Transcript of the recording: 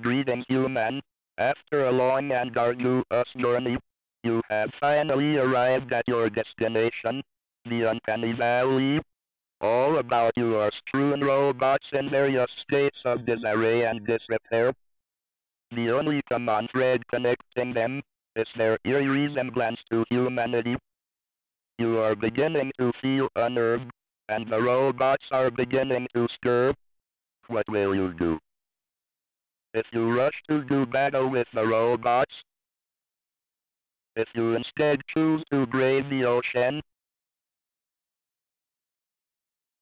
Greetings human. After a long and arduous journey, you have finally arrived at your destination, the Uncanny Valley. All about you are strewn robots in various states of disarray and disrepair. The only common thread connecting them is their eerie resemblance to humanity. You are beginning to feel unnerved, and the robots are beginning to stir. What will you do? If you rush to do battle with the robots, if you instead choose to brave the ocean,